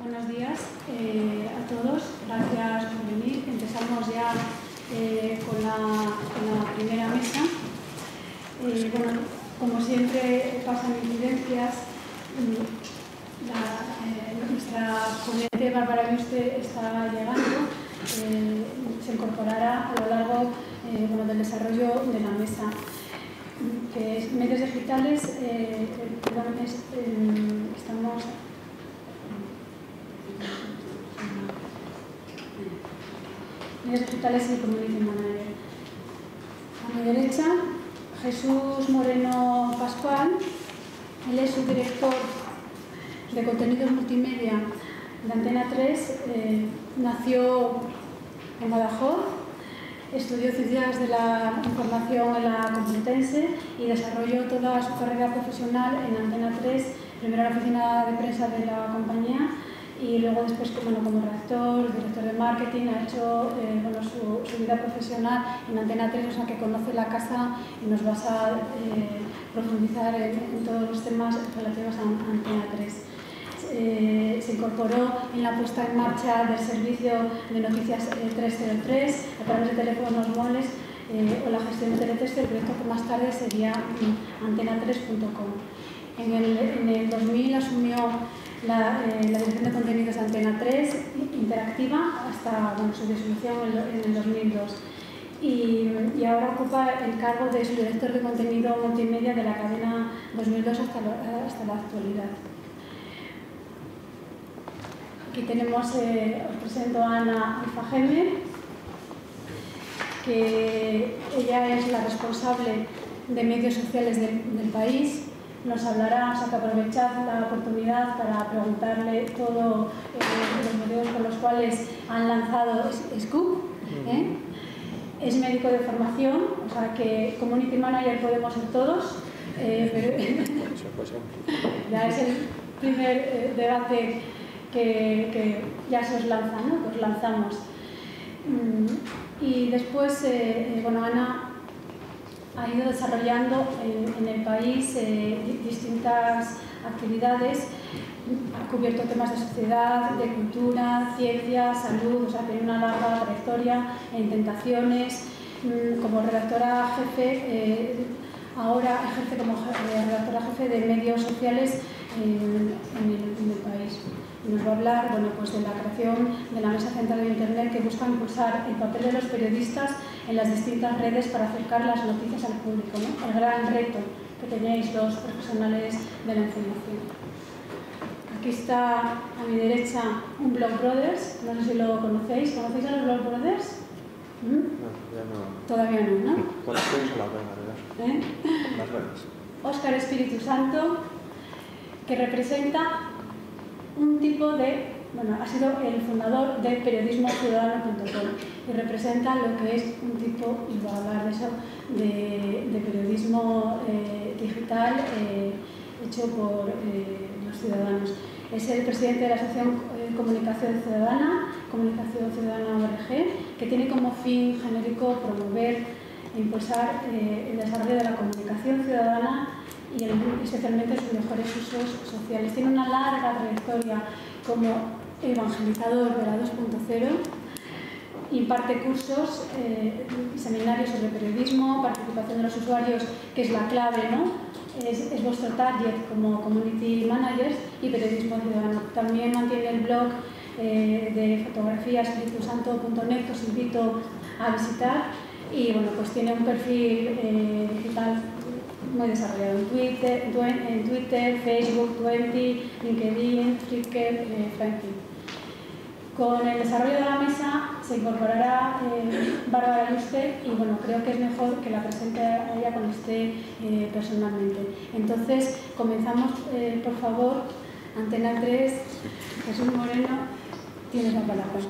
Buenos días eh, a todos, gracias por venir. Empezamos ya eh, con, la, primera mesa. Eh, bueno, como siempre pasan incidencias, mm, nuestra ponente Bárbara Yuste está llegando, se incorporará a lo largo del desarrollo de la mesa es medios digitales, perdón, es, medios digitales y community manager. A mi derecha, Jesús Moreno Pascual, él es subdirector de contenidos multimedia de Antena 3, eh, nació en Badajoz, estudió Ciencias de la Información en la Complutense y desarrolló toda su carrera profesional en Antena 3, primero en la oficina de prensa de la compañía y luego después bueno, como redactor, director de marketing, ha hecho eh, bueno, su, su, vida profesional en Antena 3, o sea que conoce la casa y nos vas a eh, profundizar en, en, todos los temas relativos a Antena 3. Eh, se incorporó en la puesta en marcha del servicio de noticias 303 a través de teléfonos móviles o la gestión de Teletexto, el proyecto que más tarde sería antena3.com. En el, en el 2000 asumió la, eh, la, dirección de contenidos de Antena 3 interactiva hasta su disolución en, el 2002 y, ahora ocupa el cargo de su director de contenido multimedia de la cadena 2002 hasta, la actualidad. Aquí tenemos, eh, os presento a Ana Alfajeme, que ella es la responsable de medios sociales del país nos hablará, o sea que aprovechad la oportunidad para preguntarle todos eh, los motivos por los cuales han lanzado Scoop. ¿eh? Es médico de formación, o sea que community manager podemos ser todos, eh, pero ya es el primer eh, debate que, que, ya se os lanza, ¿no? que os lanzamos. Mm, y después, eh, bueno, Ana ha ido desarrollando en, el país eh, distintas actividades, ha cubierto temas de sociedad, de cultura, ciencia, salud, o sea, tiene una larga trayectoria en tentaciones. Mm, como redactora jefe, eh, ahora ejerce como eh, redactora jefe de medios sociales en el país nos va a hablar bueno, pues de la creación de la Mesa Central de Internet que busca impulsar el papel de los periodistas en las distintas redes para acercar las noticias al público, ¿no? el gran reto que tenéis los profesionales de la información. Aquí está a mi derecha un Blog Brothers, no sé si lo conocéis, ¿conocéis a los Blog Brothers? ¿Mm? No, ya no. Todavía no, ¿no? Conocéis a la buena, ¿verdad? ¿Eh? Las buenas. Óscar Espíritu Santo, que representa ha sido el fundador de periodismociudadano.com y representa lo que es un tipo, y voy a hablar de eso, de, periodismo eh, digital eh, hecho por eh, los ciudadanos. Es el presidente de la Asociación Comunicación Ciudadana, Comunicación Ciudadana ORG, que tiene como fin genérico promover e impulsar el desarrollo de la comunicación ciudadana y especialmente sus mejores usos sociales. Tiene una larga trayectoria como evangelizador de la 2.0, imparte cursos eh, seminarios sobre periodismo, participación de los usuarios, que es la clave, ¿no? Es, es, vuestro target como community managers y periodismo ciudadano. También mantiene el blog eh, de fotografía espiritusanto.net que os invito a visitar y bueno, pues tiene un perfil eh, digital muy desarrollado en Twitter, en Twitter Facebook, Twenty, LinkedIn, Flickr, eh, Franklin. Con el desarrollo de la mesa se incorporará eh, Bárbara Luste y bueno, creo que es mejor que la presente a ella cuando esté eh, personalmente. Entonces, comenzamos, eh, por favor, Antena 3, Jesús Moreno, tienes la palabra.